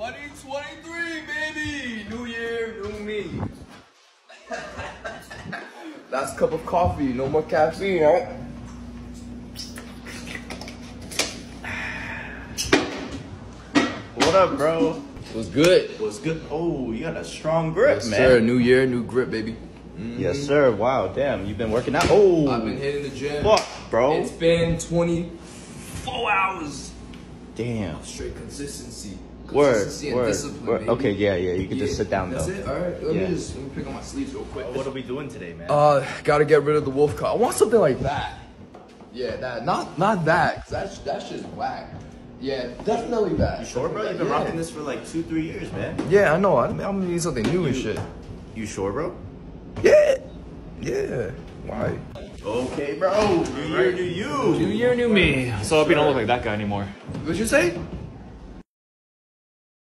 2023, baby! New year, new me. Last cup of coffee, no more caffeine, huh? What up, bro? Was good. What's good? Oh, you got a strong grip, Yes, man. sir. New year, new grip, baby. Yes, sir. Wow, damn, you've been working out. Oh, I've been hitting the gym. Fuck, bro. It's been 24 hours. damn. Straight consistency. Word, Consistency and word, discipline, word. baby. Okay, yeah, yeah. You can just sit down That's though. it. All right. Let Yeah. me just let me pick up my sleeves real quick. What are we doing today, man? Uh, gotta get rid of the wolf cut. I want something like that. Yeah, that. Not not that. 'cause that's that shit's whack. Yeah, definitely that. you sure, bro? You've been yeah. rocking this for like two, three years, man. Yeah, I know. I'm, I'm gonna need something new and shit. You sure, bro? Yeah. Yeah. Why? Okay, bro. New year, new you. New year, new me. So I hope you don't look like that guy anymore. What'd you say?